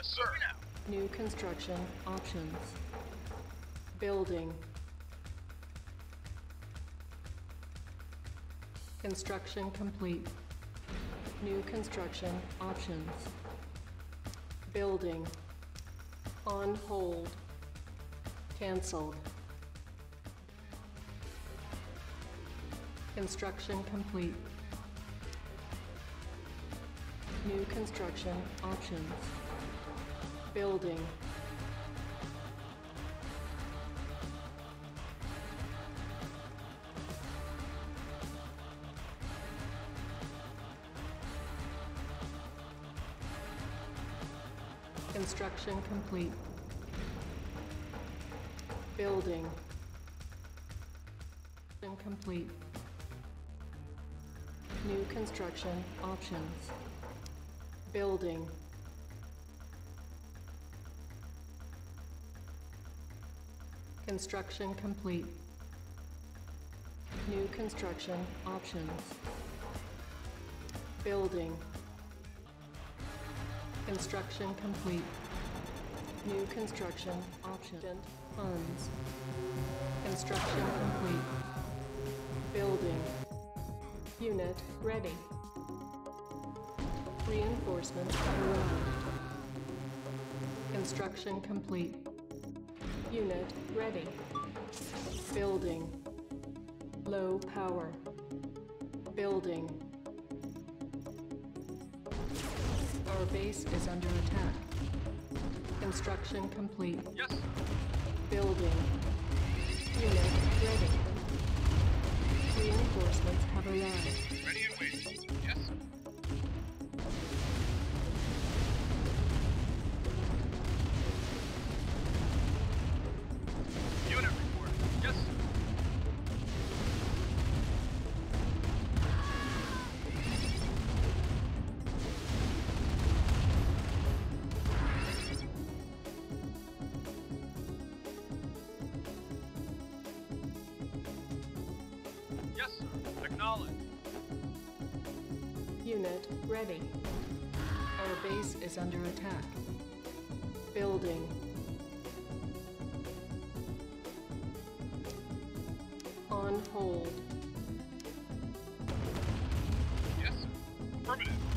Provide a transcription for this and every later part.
Yes, sir. New construction options. Building. Construction complete. New construction options. Building. On hold. Cancelled. Construction complete. New construction options. Building. Construction complete. Building. Complete. New construction options. Building. Construction complete. New construction options. Building. Construction complete. New construction option. Funds. Construction complete. Building. Unit ready. Reinforcements arrived. Construction complete. Unit ready. Building. Low power. Building. Our base is under attack. Construction complete. Yes. Building. Unit ready. Reinforcements have arrived. Ready ready. Our base is under attack. Building. On hold. Yes. Affirmative.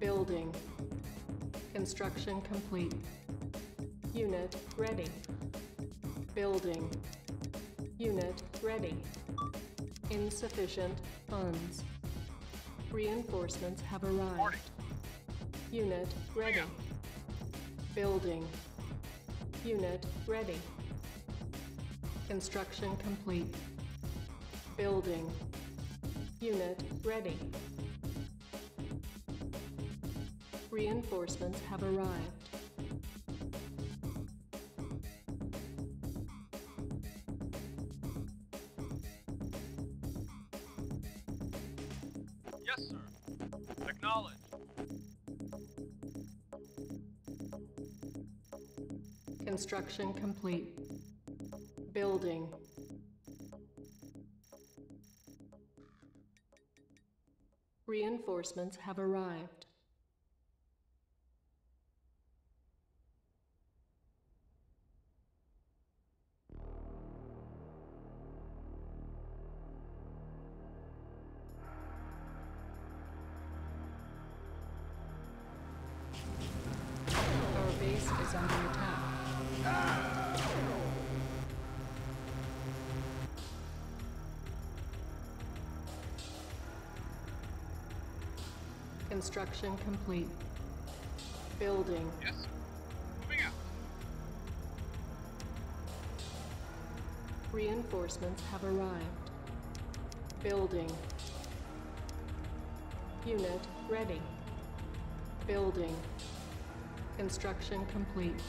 Building. Construction complete. Unit ready. Building. Unit ready. Insufficient funds. Reinforcements have arrived. Unit ready. Building. Unit ready. Construction complete. Building. Unit ready. Reinforcements have arrived. Yes, sir. Acknowledge. Construction complete. Building. Reinforcements have arrived. Construction complete. Building. Yes. Moving out. Reinforcements have arrived. Building. Unit ready. Building. Construction complete.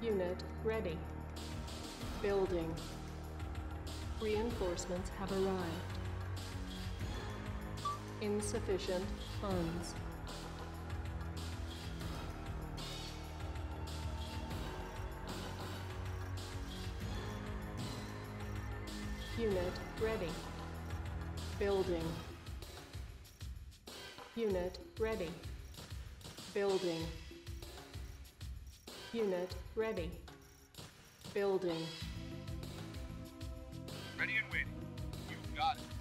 Unit ready. Building. Reinforcements have arrived. Insufficient funds. Unit ready. Building. Unit ready. Building. Unit ready. Building. Ready and waiting. You've got it.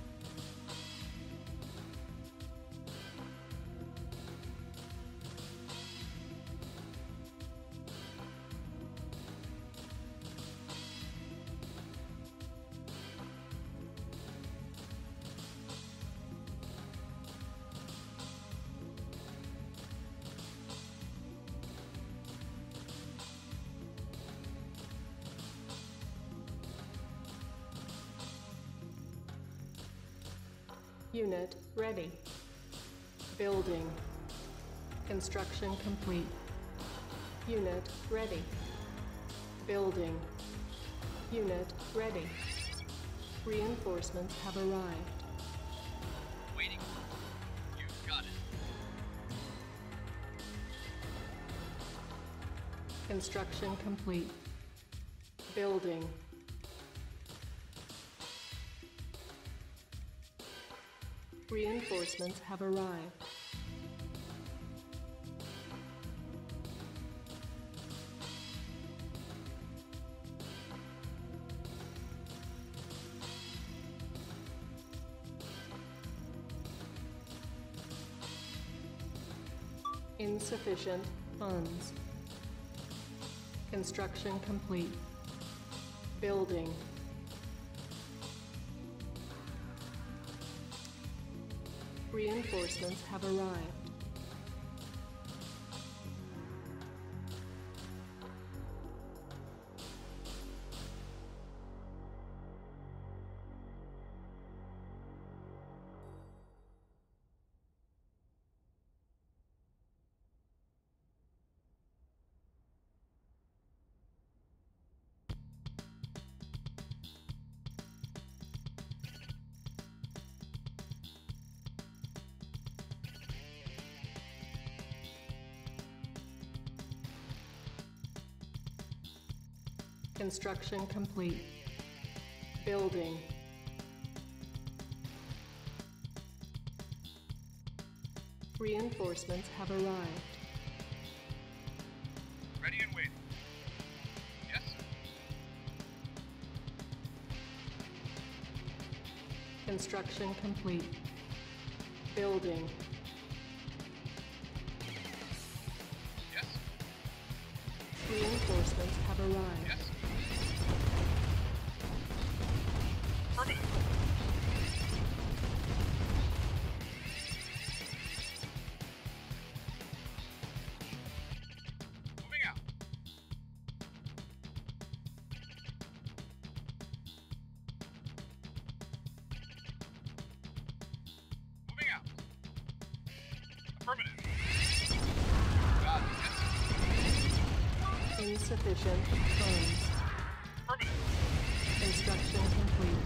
Unit ready. Building. Construction complete. Unit ready. Building. Unit ready. Reinforcements have arrived. Waiting. You got it. Construction complete. Building. Reinforcements have arrived. Insufficient funds. Construction complete. Building. Reinforcements have arrived. Construction complete. Building. Reinforcements have arrived. Ready and waiting. Yes, sir. Construction complete. Building. Yes. Reinforcements have arrived. Insufficient funds. Construction complete.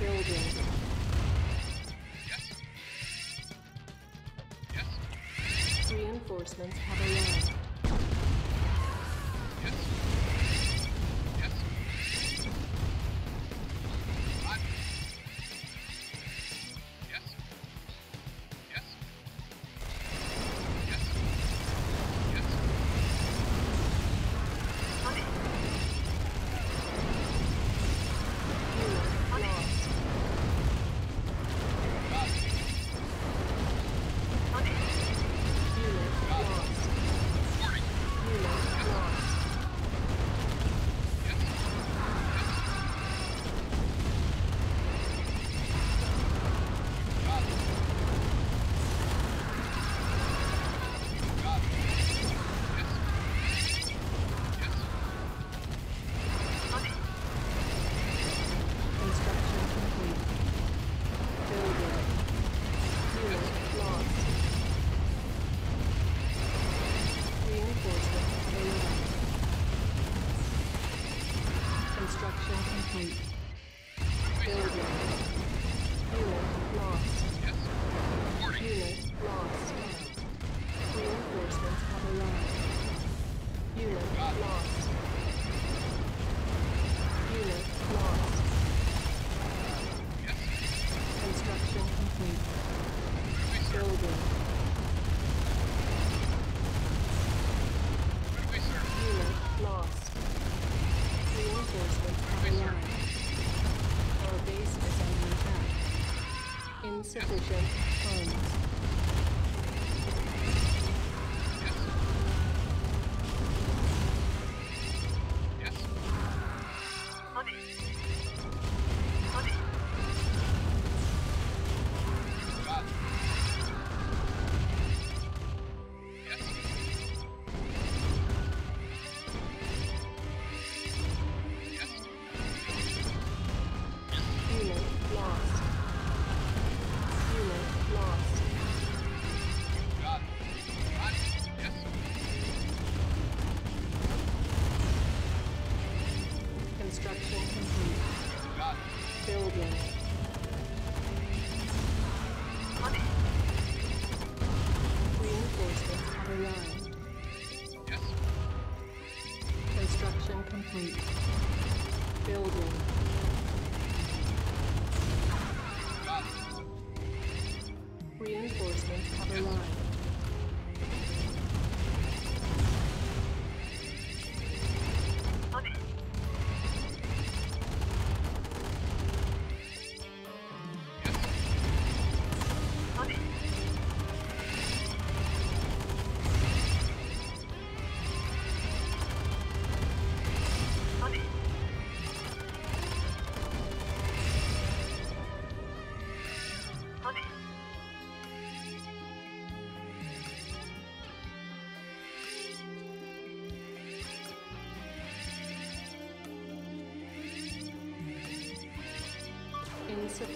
Building. Yes. Yes. Reinforcements have arrived.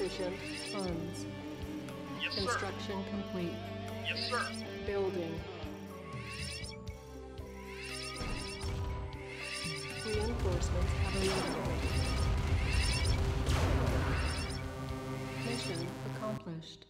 Funds. Yes, sir. Construction complete. Yes, sir. Building. Reinforcements have arrived. Mission accomplished.